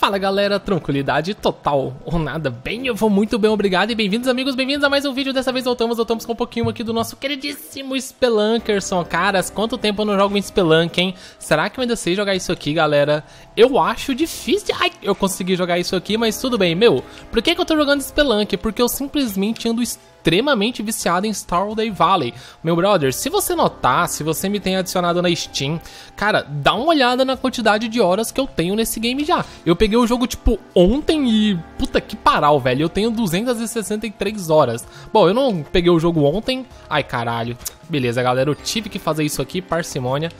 Fala galera, tranquilidade total ou nada. Bem, eu vou muito bem, obrigado e bem-vindos amigos, bem-vindos a mais um vídeo, dessa vez voltamos, voltamos com um pouquinho aqui do nosso queridíssimo Spelunkerson, caras, quanto tempo eu não jogo em Spelunk, hein, será que eu ainda sei jogar isso aqui, galera? Eu acho difícil, ai, eu consegui jogar isso aqui, mas tudo bem, meu, por que que eu tô jogando Spelunk? Porque eu simplesmente ando extremamente viciado em Stardew Valley. Meu brother, se você notar, se você me tem adicionado na Steam, cara, dá uma olhada na quantidade de horas que eu tenho nesse game já. Eu peguei o jogo, tipo, ontem e... Puta que paral, velho. Eu tenho 263 horas. Bom, eu não peguei o jogo ontem. Ai, caralho. Beleza, galera, eu tive que fazer isso aqui, parcimônia.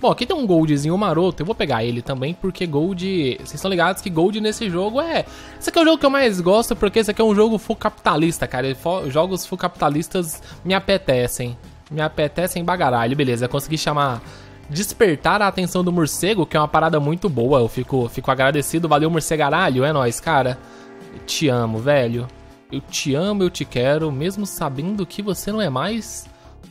Bom, aqui tem um goldzinho maroto, eu vou pegar ele também, porque gold... Vocês estão ligados que gold nesse jogo é... Esse aqui é o jogo que eu mais gosto, porque esse aqui é um jogo full capitalista, cara. Jogos full capitalistas me apetecem. Me apetecem bagaralho, beleza. Consegui chamar... Despertar a atenção do morcego, que é uma parada muito boa. Eu fico, fico agradecido. Valeu, morcegaralho. É nóis, cara. Eu te amo, velho. Eu te amo, eu te quero, mesmo sabendo que você não é mais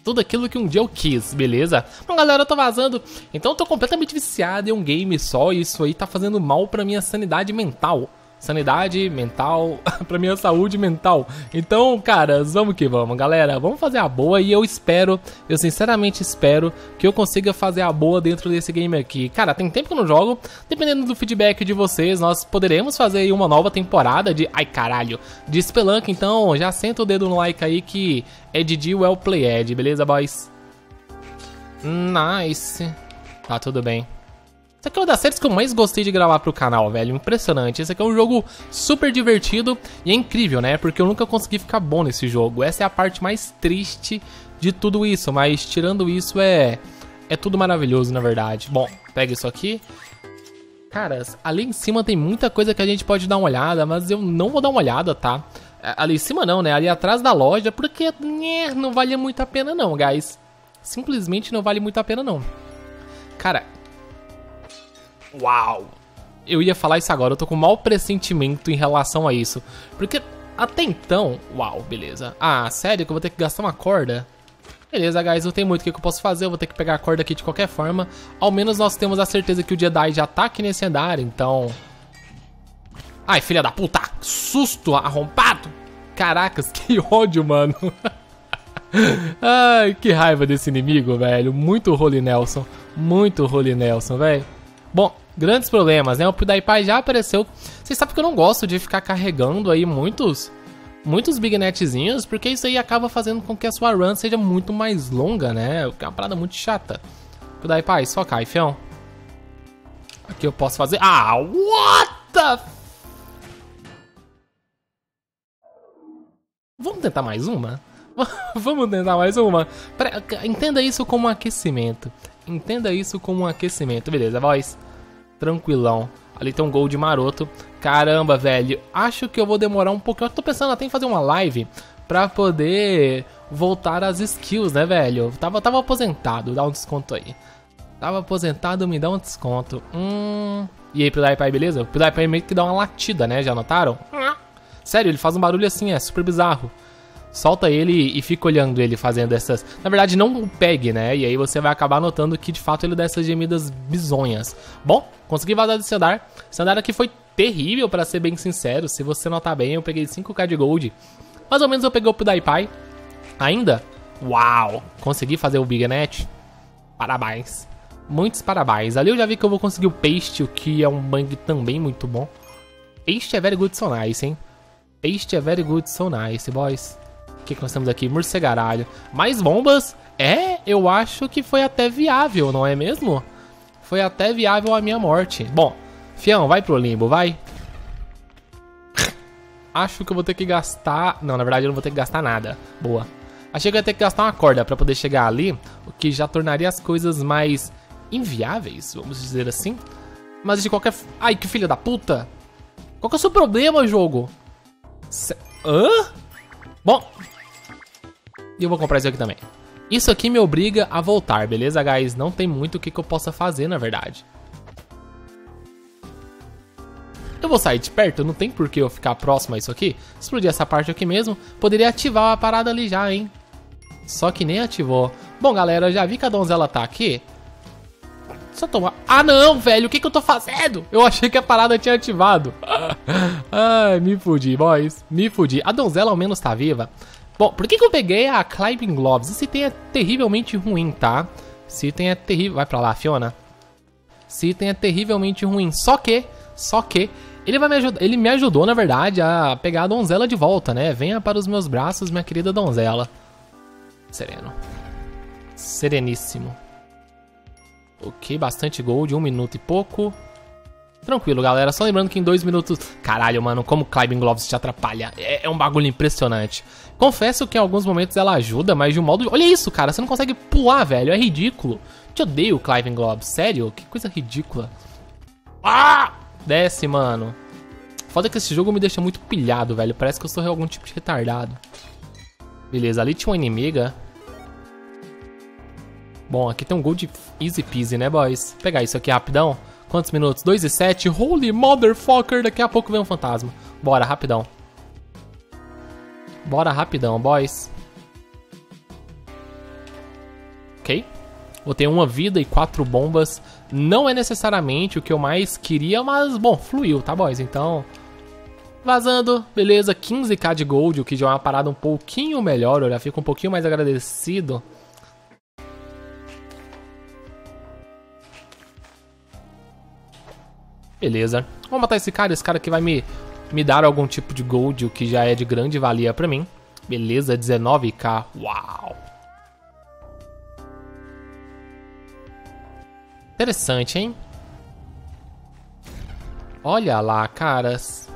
tudo aquilo que um dia eu quis, beleza? Bom, galera, eu tô vazando, então eu tô completamente viciado em um game só e isso aí tá fazendo mal pra minha sanidade mental sanidade mental, pra minha saúde mental. Então, caras, vamos que vamos, galera. Vamos fazer a boa e eu espero, eu sinceramente espero que eu consiga fazer a boa dentro desse game aqui. Cara, tem tempo que eu não jogo. Dependendo do feedback de vocês, nós poderemos fazer uma nova temporada de, ai caralho, de Spelunk. Então, já senta o dedo no like aí que é de well played, beleza, boys? Nice. Tá tudo bem. Essa aqui é uma das séries que eu mais gostei de gravar pro canal, velho. Impressionante. Esse aqui é um jogo super divertido e é incrível, né? Porque eu nunca consegui ficar bom nesse jogo. Essa é a parte mais triste de tudo isso, mas tirando isso é é tudo maravilhoso, na verdade. Bom, pega isso aqui. Caras, ali em cima tem muita coisa que a gente pode dar uma olhada, mas eu não vou dar uma olhada, tá? É, ali em cima não, né? Ali atrás da loja, porque né, não vale muito a pena não, guys. Simplesmente não vale muito a pena não. Cara, Uau! Eu ia falar isso agora, eu tô com mau pressentimento em relação a isso. Porque até então. Uau, beleza. Ah, sério que eu vou ter que gastar uma corda? Beleza, guys, não tem muito o que eu posso fazer, eu vou ter que pegar a corda aqui de qualquer forma. Ao menos nós temos a certeza que o Jedi já tá aqui nesse andar, então... Ai, filha da puta! Susto arrombado! Caracas, que ódio, mano! Ai, que raiva desse inimigo, velho. Muito Holy Nelson. Muito Holy Nelson, velho. Bom, grandes problemas, né? O PewDiePie já apareceu. Vocês sabem que eu não gosto de ficar carregando aí muitos muitos big netzinhos, porque isso aí acaba fazendo com que a sua run seja muito mais longa, né? É uma parada muito chata. PewDiePie, só cai, fião. Aqui eu posso fazer... Ah, what the... Vamos tentar mais uma? Vamos tentar mais uma? Entenda isso como um aquecimento. Entenda isso como um aquecimento. Beleza, voz tranquilão. Ali tem um gol de maroto. Caramba, velho. Acho que eu vou demorar um pouquinho. Eu tô pensando até em fazer uma live pra poder voltar às skills, né, velho? Tava, tava aposentado, dá um desconto aí. Tava aposentado, me dá um desconto. Hum. E aí, PewDiePie, beleza? O PewDiePie meio que dá uma latida, né? Já notaram? Sério, ele faz um barulho assim, é super bizarro solta ele e fica olhando ele fazendo essas. Na verdade, não o pegue, né? E aí você vai acabar notando que de fato ele dá essas gemidas bizonhas. Bom, consegui vazar desse andar. Esse andar aqui foi terrível, para ser bem sincero. Se você notar bem, eu peguei 5k de gold. Mais ou menos eu peguei o PewDiePie. Ainda? Uau! Consegui fazer o Big Net. Parabéns. Muitos parabéns. Ali eu já vi que eu vou conseguir o Paste, o que é um bang também muito bom. Paste é very good, so nice, hein? Paste é very good, so nice, boys que, que nós temos aqui? Morcegaralho. Mais bombas? É, eu acho que foi até viável, não é mesmo? Foi até viável a minha morte. Bom, fião, vai pro limbo, vai. Acho que eu vou ter que gastar... Não, na verdade eu não vou ter que gastar nada. Boa. Achei que eu ia ter que gastar uma corda pra poder chegar ali, o que já tornaria as coisas mais inviáveis, vamos dizer assim. Mas de qualquer... Ai, que filha da puta! Qual que é o seu problema, jogo? C... Hã? Bom, e eu vou comprar isso aqui também. Isso aqui me obriga a voltar, beleza, guys? Não tem muito o que, que eu possa fazer, na verdade. Eu vou sair de perto, não tem por que eu ficar próximo a isso aqui. Explodir essa parte aqui mesmo, poderia ativar a parada ali já, hein? Só que nem ativou. Bom, galera, já vi que a donzela tá aqui. Só tomar. Ah, não, velho. O que, que eu tô fazendo? Eu achei que a parada tinha ativado. Ai, me fudi, boys. Me fudi. A donzela ao menos tá viva. Bom, por que, que eu peguei a Climbing Gloves? Esse item é terrivelmente ruim, tá? Esse item é terrível. Vai pra lá, Fiona. Esse item é terrivelmente ruim. Só que, só que, ele vai me ajudar. Ele me ajudou, na verdade, a pegar a donzela de volta, né? Venha para os meus braços, minha querida donzela. Sereno. Sereníssimo. Ok, bastante gold, um minuto e pouco. Tranquilo, galera. Só lembrando que em dois minutos... Caralho, mano, como Climbing Gloves te atrapalha. É, é, um bagulho impressionante. Confesso que em alguns momentos ela ajuda, mas de um modo... Olha isso, cara. Você não consegue pular, velho. É ridículo. Te odeio Climbing Gloves. Sério? Que coisa ridícula. Ah! Desce, mano. Foda que esse jogo me deixa muito pilhado, velho. Parece que eu sou algum tipo de retardado. Beleza, ali tinha uma inimiga. Bom, aqui tem um gold easy peasy, né, boys? Vou pegar isso aqui rapidão. Quantos minutos? 2 e 7. Holy motherfucker, daqui a pouco vem um fantasma. Bora, rapidão. Bora rapidão, boys. Ok. Vou ter uma vida e quatro bombas. Não é necessariamente o que eu mais queria, mas, bom, fluiu, tá, boys? Então, vazando, beleza. 15k de gold, o que já é uma parada um pouquinho melhor. Eu já fico um pouquinho mais agradecido Beleza. Vamos matar esse cara, esse cara que vai me, me dar algum tipo de gold, o que já é de grande valia pra mim. Beleza, 19k. Uau! Interessante, hein? Olha lá, caras.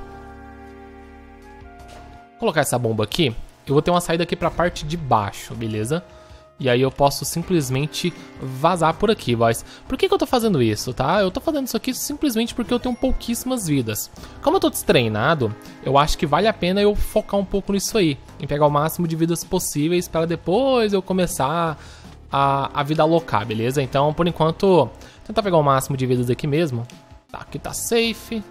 Vou colocar essa bomba aqui. Eu vou ter uma saída aqui pra parte de baixo, beleza? Beleza. E aí eu posso simplesmente vazar por aqui, boys. Por que, que eu tô fazendo isso, tá? Eu tô fazendo isso aqui simplesmente porque eu tenho pouquíssimas vidas. Como eu tô destreinado, eu acho que vale a pena eu focar um pouco nisso aí. Em pegar o máximo de vidas possíveis para depois eu começar a, a vida alocar, beleza? Então, por enquanto, tentar pegar o máximo de vidas aqui mesmo. Tá, aqui tá safe.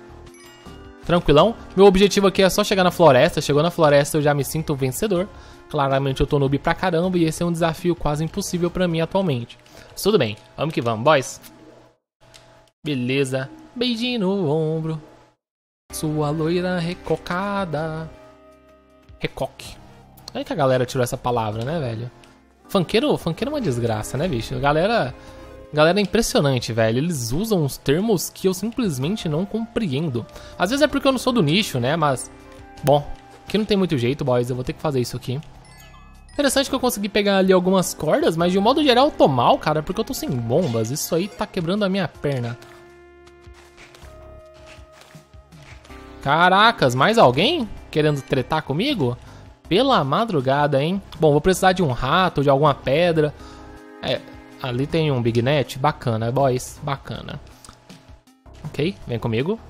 Tranquilão. Meu objetivo aqui é só chegar na floresta. Chegou na floresta eu já me sinto vencedor. Claramente eu tô noob pra caramba e esse é um desafio quase impossível pra mim atualmente. Mas tudo bem, vamos que vamos, boys. Beleza. Beijinho no ombro. Sua loira recocada. Recoque. Olha que a galera tirou essa palavra, né, velho? Funkeiro, funkeiro é uma desgraça, né, bicho? Galera, galera é impressionante, velho. Eles usam uns termos que eu simplesmente não compreendo. Às vezes é porque eu não sou do nicho, né, mas... Bom, aqui não tem muito jeito, boys. Eu vou ter que fazer isso aqui. Interessante que eu consegui pegar ali algumas cordas, mas de um modo geral eu tô mal, cara, porque eu tô sem bombas. Isso aí tá quebrando a minha perna. Caracas, mais alguém querendo tretar comigo? Pela madrugada, hein? Bom, vou precisar de um rato, de alguma pedra. É, ali tem um Big Net. Bacana, boys. Bacana. Ok, vem comigo.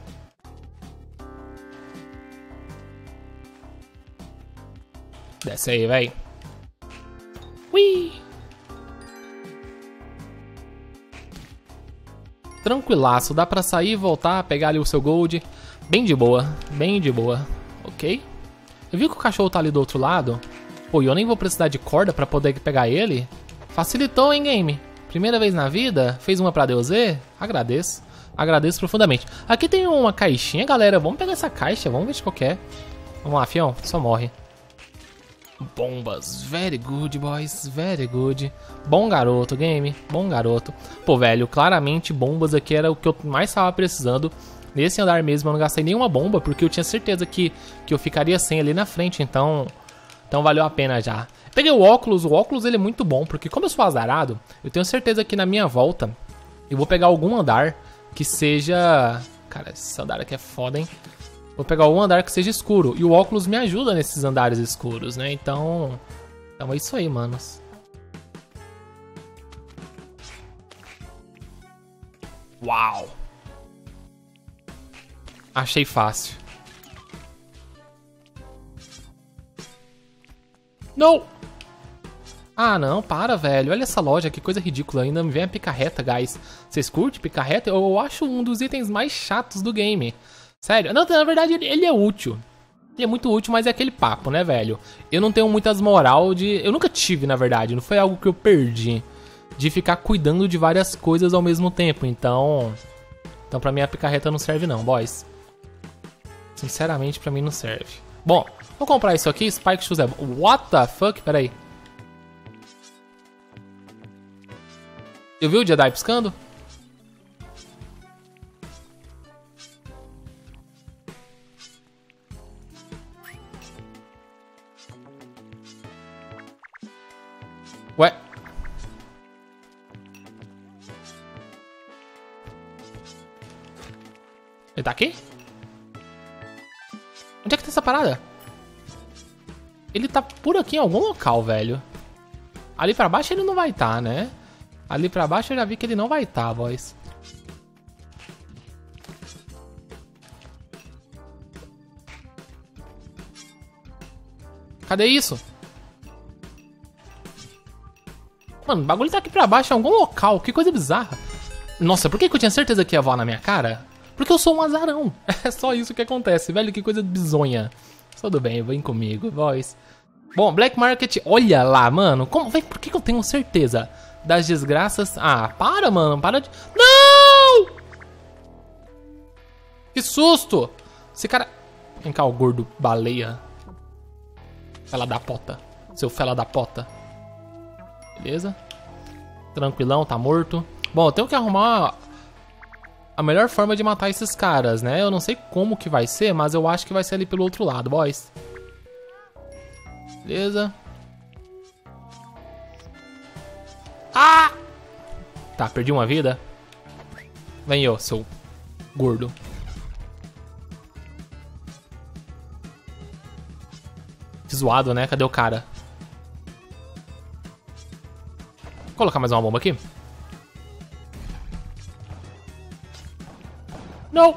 Desce aí, véi. Ui! Tranquilaço, dá pra sair, voltar, pegar ali o seu gold. Bem de boa, bem de boa. Ok. Eu vi que o cachorro tá ali do outro lado. Pô, e eu nem vou precisar de corda pra poder pegar ele. Facilitou, hein, game? Primeira vez na vida? Fez uma pra Deus? Agradeço. Agradeço profundamente. Aqui tem uma caixinha, galera. Vamos pegar essa caixa, vamos ver de qualquer. Vamos lá, fião. Só morre. Bombas. Very good, boys. Very good. Bom garoto, game. Bom garoto. Pô, velho, claramente bombas aqui era o que eu mais estava precisando. Nesse andar mesmo eu não gastei nenhuma bomba, porque eu tinha certeza que, que eu ficaria sem ali na frente, então... Então valeu a pena já. Peguei o óculos, o óculos ele é muito bom, porque como eu sou azarado, eu tenho certeza que na minha volta eu vou pegar algum andar que seja... Cara, esse andar aqui é foda, hein? Vou pegar um andar que seja escuro. E o óculos me ajuda nesses andares escuros, né? Então. Então é isso aí, manos. Uau! Achei fácil. Não! Ah, não, para, velho. Olha essa loja, que coisa ridícula. Ainda me vem a picarreta, guys. Vocês curtem picarreta? Eu acho um dos itens mais chatos do game. Sério? Não, na verdade ele, é útil. Ele é muito útil, mas é aquele papo, né, velho? Eu não tenho muitas moral de... Eu nunca tive, na verdade. Não foi algo que eu perdi. de ficar cuidando de várias coisas ao mesmo tempo. Então, então pra mim a picarreta não serve não, boys. Sinceramente, pra mim não serve. Bom, vou comprar isso aqui, Spike Shoes é... What the fuck? Pera aí. Eu vi o Jedi piscando? Ué? Ele tá aqui? Onde é que tá essa parada? Ele tá por aqui em algum local, velho. Ali pra baixo ele não vai estar, tá, né? Ali pra baixo eu já vi que ele não vai estar, tá, boys. Cadê isso? Mano, o bagulho tá aqui pra baixo em algum local. Que coisa bizarra. Nossa, por que, que eu tinha certeza que ia voar na minha cara? Porque eu sou um azarão. É só isso que acontece, velho. Que coisa bizonha. Tudo bem, vem comigo, boys. Bom, Black Market, olha lá, mano. Como, véio, por que, que eu tenho certeza? das desgraças. Ah, para, mano. Para de. Não! Que susto! Esse cara. Vem cá, o gordo baleia. Fela da pota. Seu fela da pota. Beleza? Tranquilão, tá morto. Bom, eu tenho que arrumar a melhor forma de matar esses caras, né? Eu não sei como que vai ser, mas eu acho que vai ser ali pelo outro lado, boys. Beleza. Ah! Tá, perdi uma vida. Vem, ô, seu gordo. Que zoado, né? Cadê o cara? Colocar mais uma bomba aqui. Não!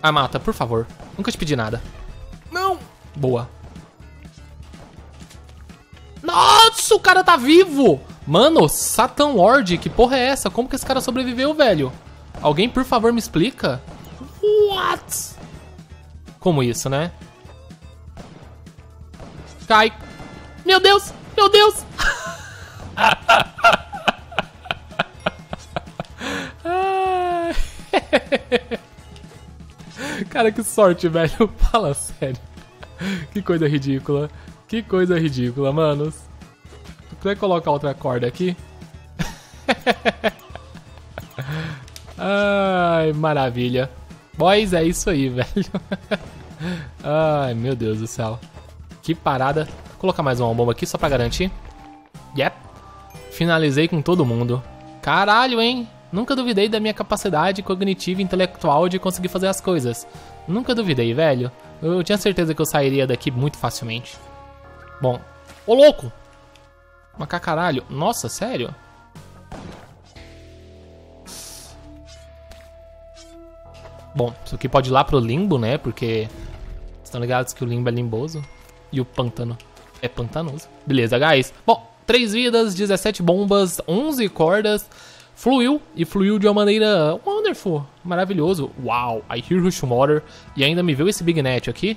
Ah, mata, por favor. Nunca te pedi nada. Não! Boa. Nossa, o cara tá vivo! Mano, Satan Lord, que porra é essa? Como que esse cara sobreviveu, velho? Alguém, por favor, me explica? What? Como isso, né? Cai. Meu Deus! Meu Deus! Cara, que sorte, velho. Fala sério. Que coisa ridícula. Que coisa ridícula, manos. Vai colocar outra corda aqui? Ai, maravilha. Boys, é isso aí, velho. Ai, meu Deus do céu. Que parada. Vou colocar mais uma bomba aqui só pra garantir. Yep. Finalizei com todo mundo. Caralho, hein? Nunca duvidei da minha capacidade cognitiva e intelectual de conseguir fazer as coisas. Nunca duvidei, velho. Eu tinha certeza que eu sairia daqui muito facilmente. Bom. Ô, louco! Macacaralho. Nossa, sério? Bom, isso aqui pode ir lá pro limbo, né? Porque estão ligados que o limbo é limboso e o pântano é pantanoso. Beleza, guys. Bom, 3 vidas, 17 bombas, 11 cordas. Fluiu e fluiu de uma maneira wonderful, maravilhoso. Uau, I hear Rush Water. E ainda me viu esse Big Net aqui.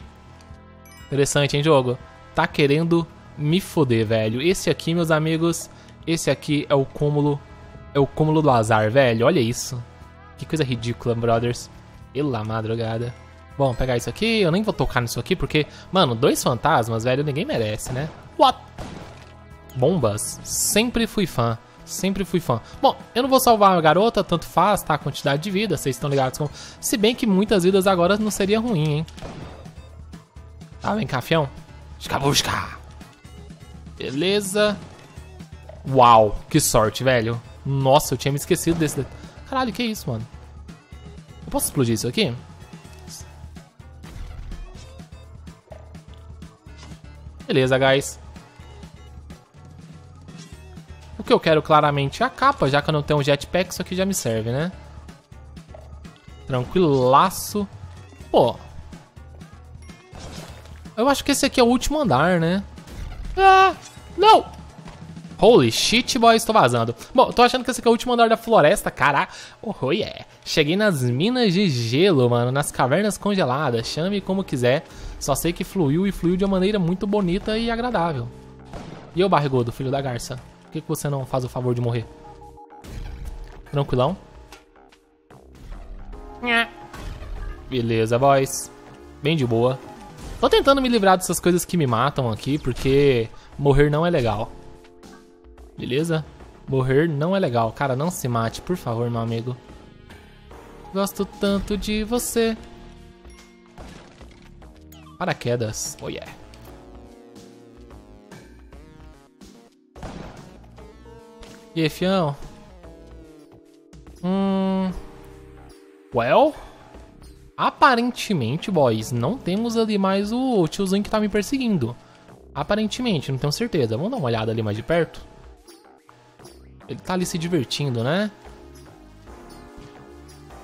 Interessante, hein, jogo? tá querendo me foder, velho. Esse aqui, meus amigos, esse aqui é o cúmulo, é o cúmulo do azar, velho. Olha isso. Que coisa ridícula, brothers. Pela madrugada. Bom, pegar isso aqui. Eu nem vou tocar nisso aqui porque, mano, dois fantasmas, velho, ninguém merece, né? What? Bombas. Sempre fui fã. Sempre fui fã. Bom, eu não vou salvar a garota, tanto faz, tá? A quantidade de vida, vocês estão ligados com. Se bem que muitas vidas agora não seria ruim, hein? Tá, vem cá, fião. Escabusca. Beleza. Uau, que sorte, velho. Nossa, eu tinha me esquecido desse... Caralho, que isso, mano? Eu posso explodir isso aqui? Beleza, guys. O que eu quero claramente é a capa, já que eu não tenho um jetpack, isso aqui já me serve, né? Tranquilaço. Pô, eu acho que esse aqui é o último andar, né? Ah, não! Holy shit, boys, tô vazando. Bom, tô achando que esse aqui é o último andar da floresta, caraca. Oh, yeah. Cheguei nas minas de gelo, mano, nas cavernas congeladas, chame como quiser. Só sei que fluiu e fluiu de uma maneira muito bonita e agradável. E eu, barrigudo, filho da garça? Por que, que você não faz o favor de morrer? Tranquilão? Beleza, boys. Bem de boa. Tô tentando me livrar dessas coisas que me matam aqui, porque morrer não é legal. Beleza? Morrer não é legal. Cara, não se mate, por favor, meu amigo. Gosto tanto de você. Paraquedas. Oh yeah. E aí, fião? Hum. Well. Aparentemente, boys, não temos ali mais o tiozinho que tá me perseguindo. Aparentemente, não tenho certeza. Vamos dar uma olhada ali mais de perto. Ele tá ali se divertindo, né?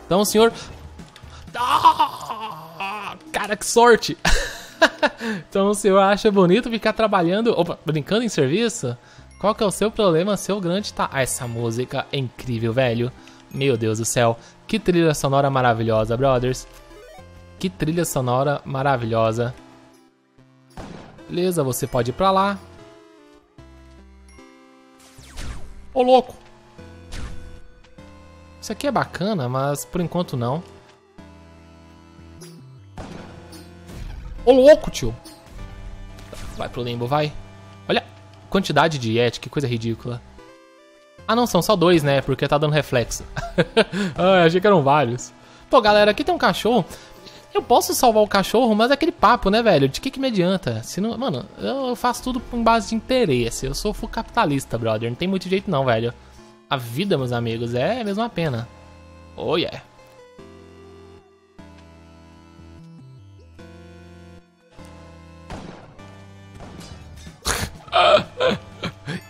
Então, senhor... Ah, cara, que sorte! então, o senhor acha bonito ficar trabalhando... Opa, brincando em serviço? Qual que é o seu problema, seu grande tá... Ah, essa música é incrível, velho. Meu Deus do céu. Que trilha sonora maravilhosa, brothers. Que trilha sonora maravilhosa. Beleza, você pode ir pra lá. Ô, louco! Isso aqui é bacana, mas por enquanto não. Ô, louco, tio! Vai pro limbo, vai. Olha a quantidade de Yeti, que coisa ridícula. Ah, não, são só dois, né? Porque tá dando reflexo. ah, achei que eram vários. Pô, galera, aqui tem um cachorro. Eu posso salvar o cachorro, mas é aquele papo, né, velho? De que que me adianta? Se não, mano, eu faço tudo com base de interesse. Eu sou full capitalista, brother. Não tem muito jeito não, velho. A vida, meus amigos, é mesmo a pena. Oh, yeah.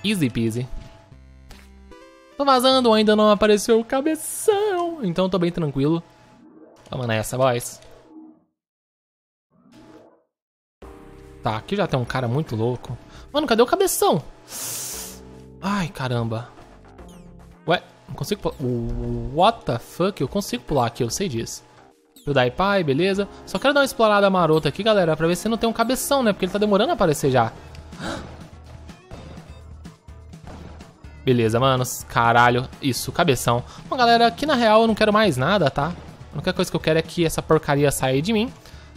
Easy peasy. Tô vazando, ainda não apareceu o cabeção. Então tô bem tranquilo. Vamos nessa, boys. Tá, aqui já tem um cara muito louco. Mano, cadê o cabeção? Ai, caramba. Ué, não consigo pular. What the fuck? Eu consigo pular aqui, eu sei disso. Hyundai Pai, beleza. Só quero dar uma explorada marota aqui, galera, pra ver se não tem um cabeção, né? Porque ele tá demorando a aparecer já. Beleza, manos. Caralho. Isso, cabeção. Bom, galera, aqui na real eu não quero mais nada, tá? A única coisa que eu quero é que essa porcaria saia de mim.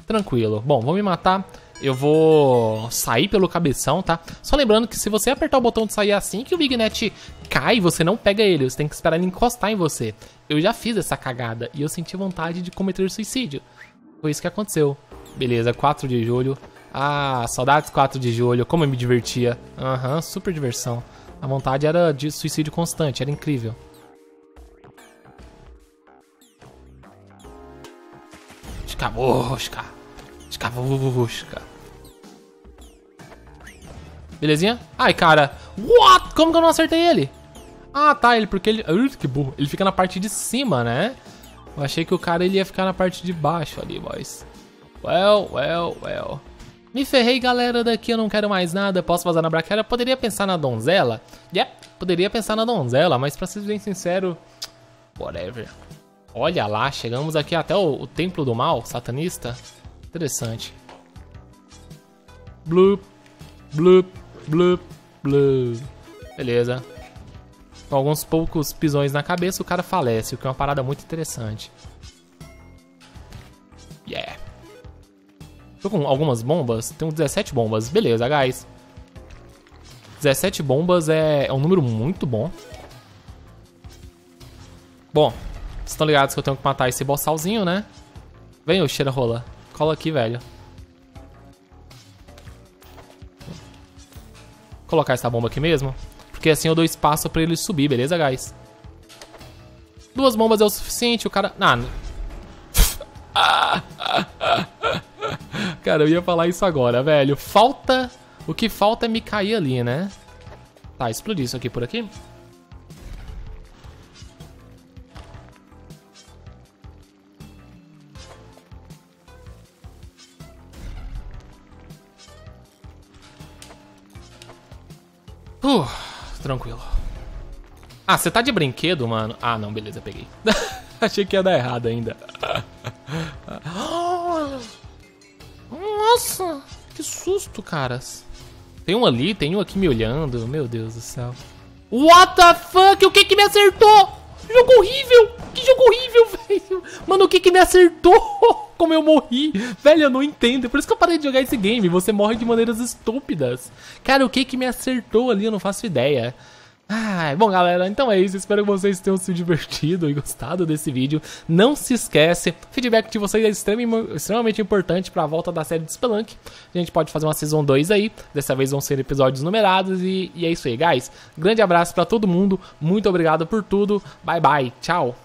Tranquilo. Bom, vou me matar eu vou sair pelo cabeção, tá? Só lembrando que se você apertar o botão de sair assim que o Bignet cai, você não pega ele, você tem que esperar ele encostar em você. Eu já fiz essa cagada e eu senti vontade de cometer suicídio. Foi isso que aconteceu. Beleza, 4 de julho. Ah, saudades 4 de julho, como eu me divertia. Aham, uhum, super diversão. A vontade era de suicídio constante, era incrível. Escabosca. Escavusca. Belezinha? Ai, cara. What? Como que eu não acertei ele? Ah, tá. Ele, porque ele... Uh, que burro. Ele fica na parte de cima, né? Eu achei que o cara ele ia ficar na parte de baixo ali, boys. Well, well, well. Me ferrei, galera. Daqui eu não quero mais nada. Posso vazar na braquera? Poderia pensar na donzela? Yeah, poderia pensar na donzela, mas pra ser bem sincero... Whatever. Olha lá, chegamos aqui até o, o Templo do Mal, satanista. Interessante. Bloop, bloop, bloop, bloop. Beleza. Com alguns poucos pisões na cabeça, o cara falece, o que é uma parada muito interessante. Yeah. Tô com algumas bombas. Tem 17 bombas. Beleza, guys. 17 bombas é, é um número muito bom. Bom, vocês estão ligados que eu tenho que matar esse bossalzinho, né? Vem, o cheira rola. Cola aqui, velho. Vou colocar essa bomba aqui mesmo. Porque assim eu dou espaço pra ele subir, beleza, guys? Duas bombas é o suficiente, o cara... Ah, cara, eu ia falar isso agora, velho. Falta... O que falta é me cair ali, né? Tá, explodir isso aqui por aqui. Uh, tranquilo. Ah, você tá de brinquedo, mano? Ah, não, beleza, peguei. Achei que ia dar errado ainda. Susto, caras. Tem um ali, tem um aqui me olhando. Meu Deus do céu. What the fuck? O que que me acertou? Jogo horrível! Que jogo horrível, velho! Mano, o que que me acertou? Como eu morri? Velho, eu não entendo. Por isso que eu parei de jogar esse game. Você morre de maneiras estúpidas. Cara, o que que me acertou ali? Eu não faço ideia. Ah, bom galera, então é isso, espero que vocês tenham se divertido e gostado desse vídeo. Não se esquece, feedback de vocês é extremamente importante para a volta da série de Spelunk. A gente pode fazer uma Season 2 aí, dessa vez vão ser episódios numerados e, e é isso aí, guys. Grande abraço para todo mundo, muito obrigado por tudo, bye bye, tchau.